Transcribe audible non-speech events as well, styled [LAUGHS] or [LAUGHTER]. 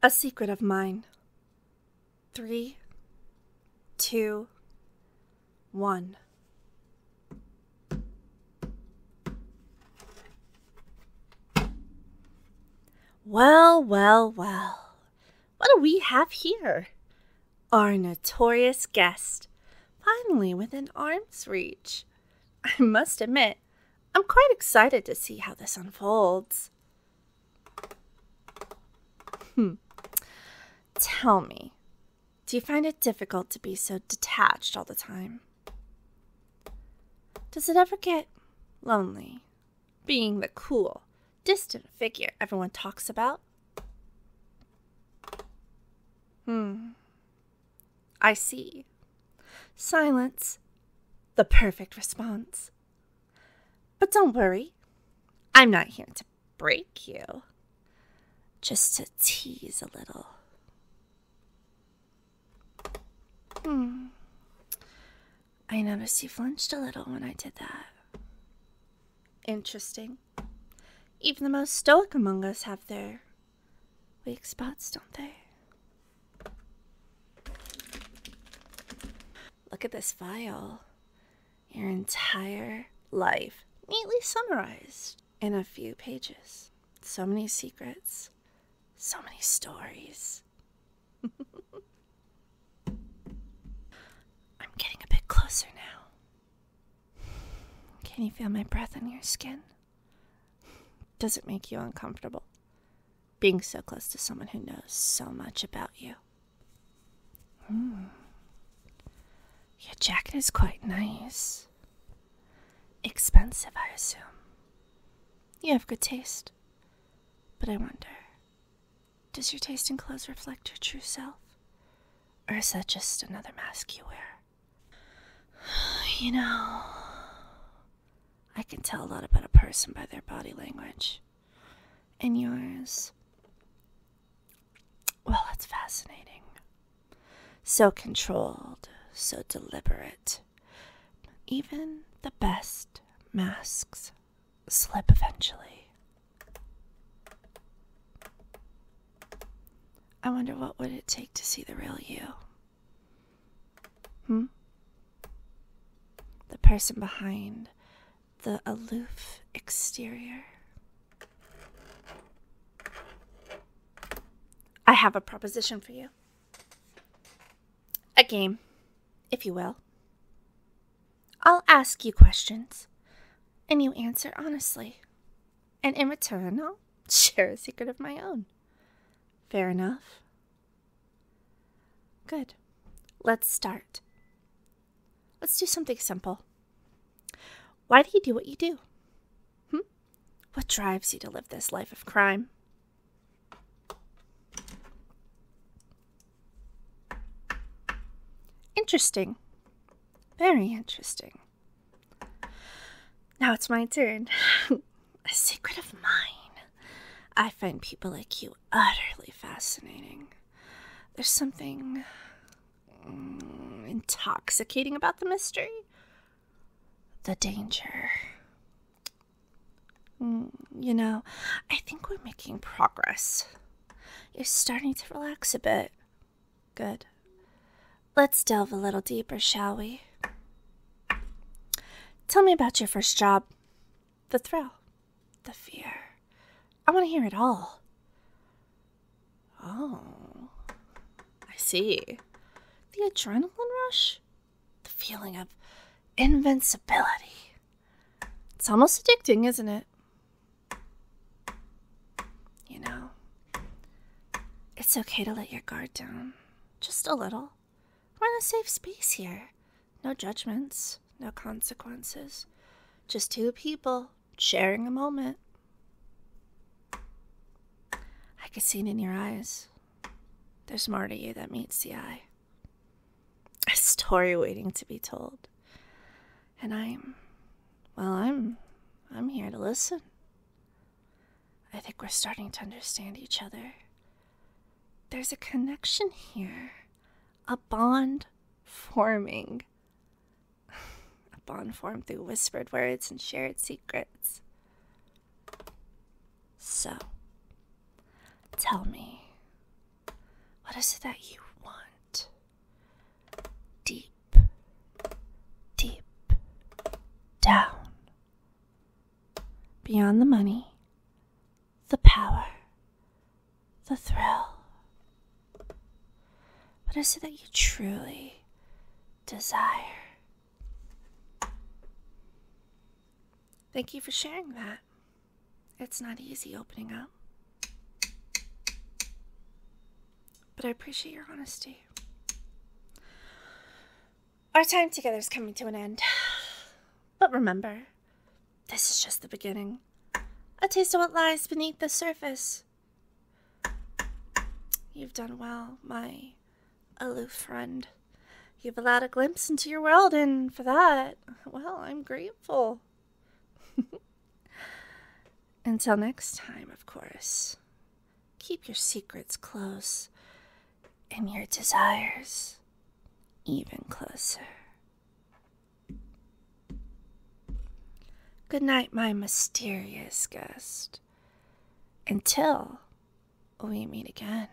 A secret of mine. Three, two, one. Well, well, well. What do we have here? Our notorious guest, finally within arm's reach. I must admit, I'm quite excited to see how this unfolds. Hmm. Tell me, do you find it difficult to be so detached all the time? Does it ever get lonely being the cool, distant figure everyone talks about? Hmm. I see. Silence. The perfect response. But don't worry. I'm not here to break you. Just to tease a little. Hmm. I noticed you flinched a little when I did that. Interesting. Even the most stoic among us have their weak spots, don't they? Look at this file. Your entire life neatly summarized in a few pages. So many secrets, so many stories. I'm getting a bit closer now. Can you feel my breath on your skin? Does it make you uncomfortable? Being so close to someone who knows so much about you. Hmm. Your jacket is quite nice. Expensive, I assume. You have good taste. But I wonder does your taste in clothes reflect your true self? Or is that just another mask you wear? [SIGHS] You know, can tell a lot about a person by their body language. And yours, well, it's fascinating. So controlled, so deliberate. Even the best masks slip eventually. I wonder what would it take to see the real you? Hmm? The person behind the aloof exterior. I have a proposition for you. A game, if you will. I'll ask you questions, and you answer honestly. And in return, I'll [LAUGHS] share a secret of my own. Fair enough? Good. Let's start. Let's do something simple. Why do you do what you do? Hmm? What drives you to live this life of crime? Interesting. Very interesting. Now it's my turn. [LAUGHS] A secret of mine. I find people like you utterly fascinating. There's something mm, intoxicating about the mystery, the danger. Mm, you know, I think we're making progress. You're starting to relax a bit. Good. Let's delve a little deeper, shall we? Tell me about your first job. The thrill, the fear. I want to hear it all. Oh, I see. The adrenaline rush, the feeling of invincibility. It's almost addicting, isn't it? You know, it's okay to let your guard down. Just a little. We're in a safe space here. No judgments, no consequences. Just two people sharing a moment. I can see it in your eyes. There's more to you that meets the eye. A story waiting to be told. And I'm, well, I'm, I'm here to listen. I think we're starting to understand each other. There's a connection here a bond forming. [LAUGHS] A bond formed through whispered words and shared secrets. So, tell me, What is it that you want? Deep, deep down. Beyond the money, the power, the thrill. What is it that you truly desire? Thank you for sharing that. It's not easy opening up. But I appreciate your honesty. Our time together is coming to an end. [SIGHS] But remember, this is just the beginning. A taste of what lies beneath the surface. You've done well, my aloof friend. You've allowed a glimpse into your world, and for that, well, I'm grateful. [LAUGHS] Until next time, of course, keep your secrets close and your desires even closer. Good night, my mysterious guest. Until we meet again.